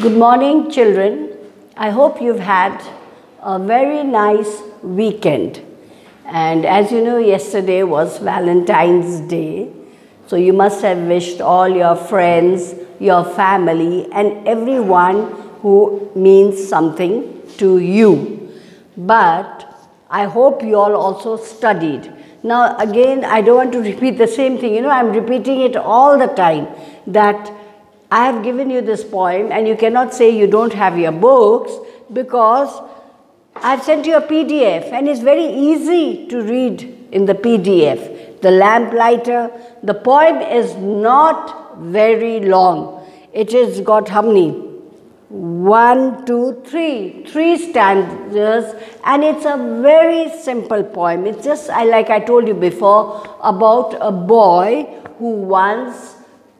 Good morning, children. I hope you've had a very nice weekend. And as you know, yesterday was Valentine's Day. So you must have wished all your friends, your family, and everyone who means something to you. But I hope you all also studied. Now, again, I don't want to repeat the same thing. You know, I'm repeating it all the time that I have given you this poem, and you cannot say you don't have your books because I've sent you a PDF, and it's very easy to read in the PDF. The Lamplighter, the poem is not very long. It has got how many? One, two, three, three stanzas, and it's a very simple poem. It's just, like I told you before, about a boy who wants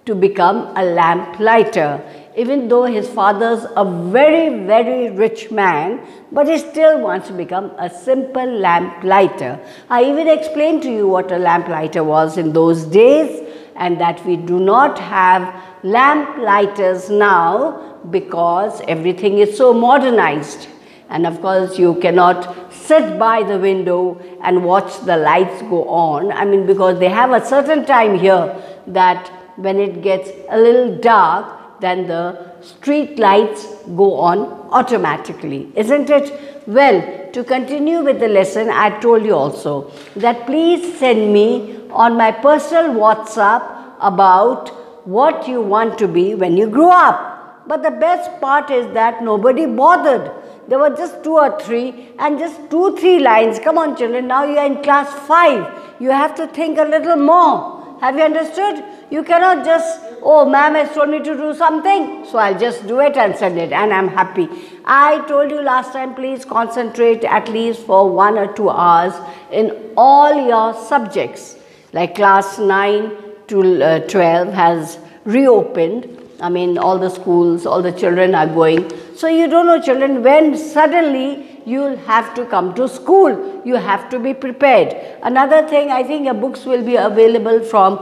to become a lamplighter. Even though his father's a very, very rich man, but he still wants to become a simple lamplighter. I even explained to you what a lamplighter was in those days and that we do not have lamplighters now because everything is so modernized. And of course, you cannot sit by the window and watch the lights go on. I mean, because they have a certain time here that when it gets a little dark, then the street lights go on automatically, isn't it? Well, to continue with the lesson, I told you also that please send me on my personal WhatsApp about what you want to be when you grow up. But the best part is that nobody bothered. There were just two or three and just two, three lines. Come on, children, now you are in class five. You have to think a little more. Have you understood? You cannot just, oh, ma'am has told me to do something, so I'll just do it and send it, and I'm happy. I told you last time, please concentrate at least for one or two hours in all your subjects. Like class 9 to uh, 12 has reopened. I mean, all the schools, all the children are going. So you don't know, children, when suddenly you'll have to come to school. You have to be prepared. Another thing, I think your books will be available from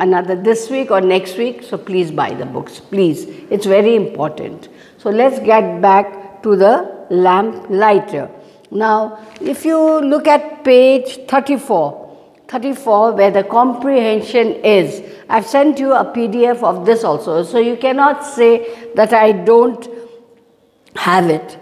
another this week or next week. So please buy the books, please. It's very important. So let's get back to the lamp lighter. Now, if you look at page 34, 34 where the comprehension is, I've sent you a PDF of this also. So you cannot say that I don't have it.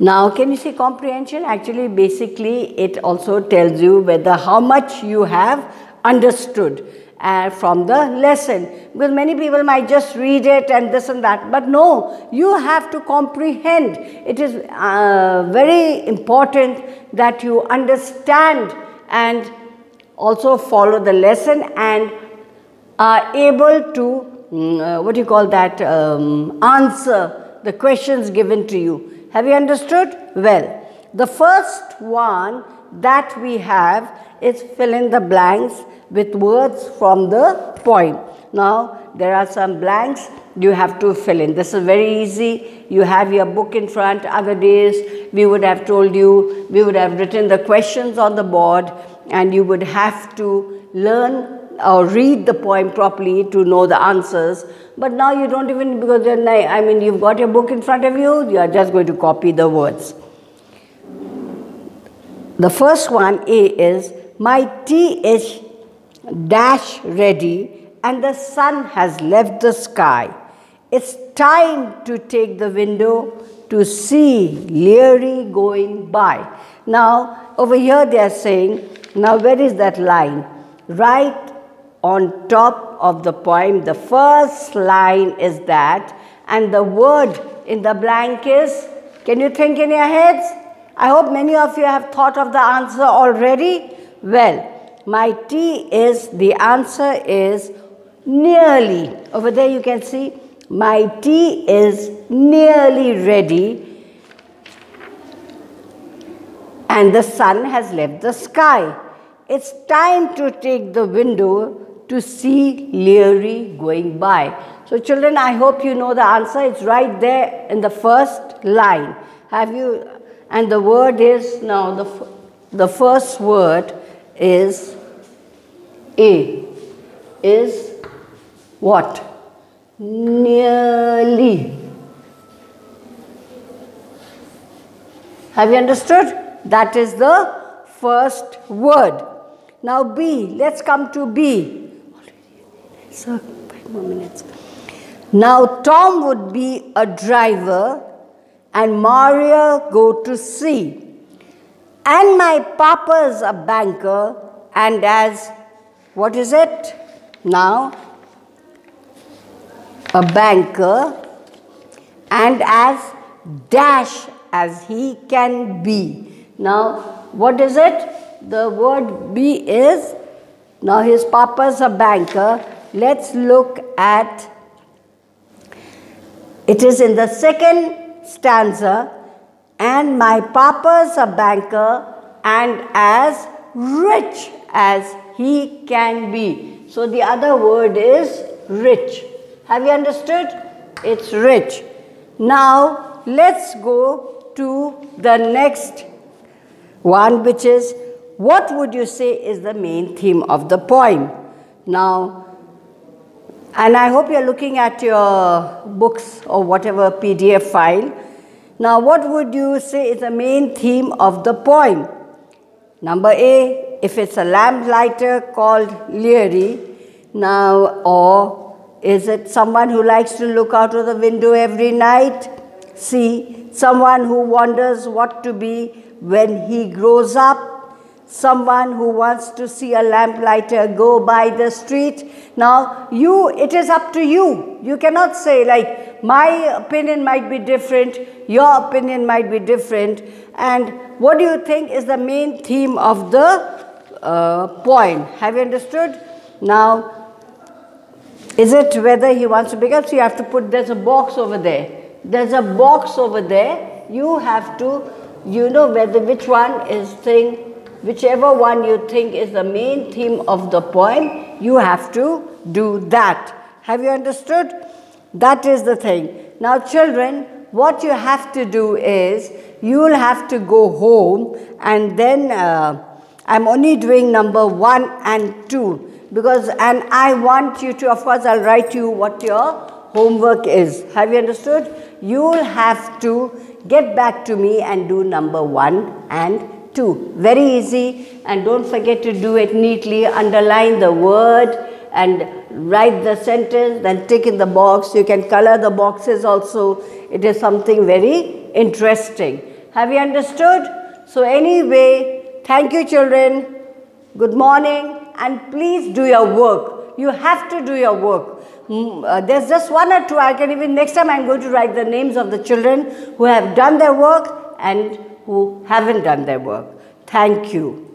Now, can you see comprehension? Actually, basically, it also tells you whether how much you have understood uh, from the lesson. Because many people might just read it and this and that, but no, you have to comprehend. It is uh, very important that you understand and also follow the lesson and are able to, mm, uh, what do you call that, um, answer the questions given to you. Have you understood? Well, the first one that we have is fill in the blanks with words from the poem. Now, there are some blanks you have to fill in. This is very easy. You have your book in front. Other days, we would have told you, we would have written the questions on the board and you would have to learn or read the poem properly to know the answers. But now you don't even, because I mean, you've got your book in front of you, you are just going to copy the words. The first one, A, is My tea is dash ready and the sun has left the sky. It's time to take the window to see Leerie going by. Now, over here they are saying, now where is that line? Right on top of the poem, the first line is that, and the word in the blank is, can you think in your heads? I hope many of you have thought of the answer already. Well, my tea is, the answer is nearly. Over there you can see, my tea is nearly ready and the sun has left the sky. It's time to take the window to see Leerie going by. So children, I hope you know the answer. It's right there in the first line. Have you, and the word is now the, the first word is A. Is what? Nearly. Have you understood? That is the first word. Now B, let's come to B. Five more minutes. Now Tom would be a driver and Maria go to sea. And my papa's a banker and as, what is it? Now, a banker and as dash as he can be. Now, what is it? The word be is, now his papa's a banker. Let's look at, it is in the second stanza, and my papa's a banker and as rich as he can be. So the other word is rich. Have you understood? It's rich. Now let's go to the next one which is what would you say is the main theme of the poem? Now, and I hope you're looking at your books or whatever PDF file. Now, what would you say is the main theme of the poem? Number A, if it's a lamplighter called Leerie, now, or is it someone who likes to look out of the window every night? C, someone who wonders what to be when he grows up? Someone who wants to see a lamplighter go by the street? Now, you, it is up to you. You cannot say, like, my opinion might be different, your opinion might be different, and what do you think is the main theme of the uh? Have you understood? Now, is it whether he wants to become? So you have to put, there's a box over there. There's a box over there. You have to, you know whether which one is thing, whichever one you think is the main theme of the poem, you have to do that. Have you understood? That is the thing. Now children, what you have to do is, you will have to go home and then uh, I'm only doing number one and two because and I want you to of course I'll write you what your homework is. Have you understood? You will have to get back to me and do number 1 and 2. Very easy and don't forget to do it neatly. Underline the word and write the sentence then tick in the box. You can color the boxes also. It is something very interesting. Have you understood? So anyway, thank you children. Good morning and please do your work. You have to do your work. Mm, uh, there's just one or two. I can even next time I'm going to write the names of the children who have done their work and who haven't done their work. Thank you.